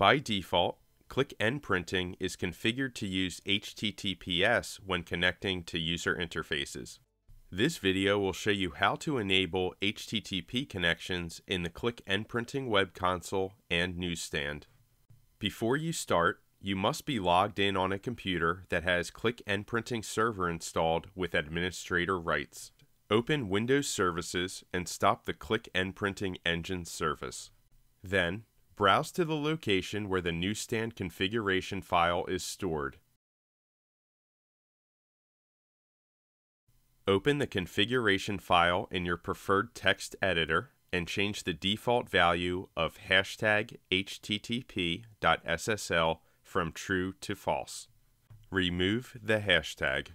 By default, Qlik NPrinting is configured to use HTTPS when connecting to user interfaces. This video will show you how to enable HTTP connections in the Qlik NPrinting web console and newsstand. Before you start, you must be logged in on a computer that has Qlik NPrinting Server installed with administrator rights. Open Windows Services and stop the Qlik NPrinting Engine service. Then, browse to the location where the newsstand configuration file is stored. Open the configuration file in your preferred text editor and change the default value of hashtag http.ssl from true to false. Remove the hashtag.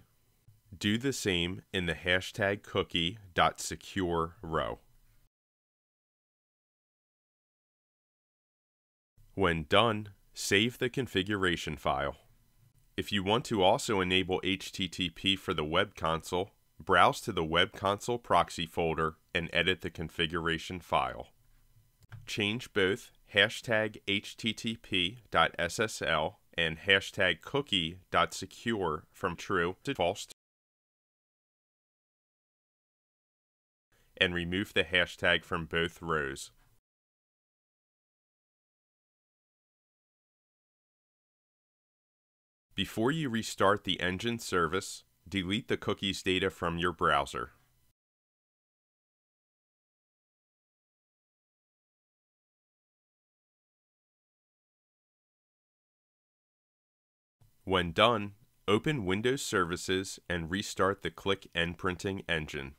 Do the same in the hashtag cookie.secure row. When done, save the configuration file. If you want to also enable HTTP for the web console, browse to the web console proxy folder and edit the configuration file. Change both hashtag http.ssl and hashtag cookie.secure from true to false and remove the hashtag from both rows. Before you restart the engine service, delete the cookies data from your browser. When done, open Windows Services and restart the Qlik NPrinting engine.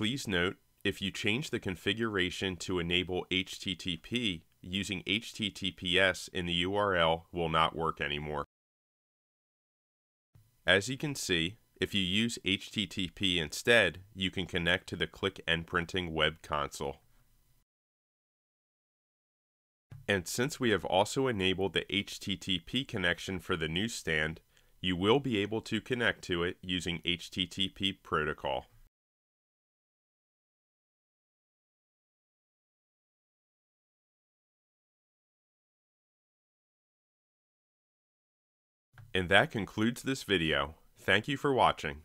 Please note, if you change the configuration to enable HTTP, using HTTPS in the URL will not work anymore. As you can see, if you use HTTP instead, you can connect to the Qlik NPrinting web console. And since we have also enabled the HTTP connection for the newsstand, you will be able to connect to it using HTTP protocol. And that concludes this video. Thank you for watching.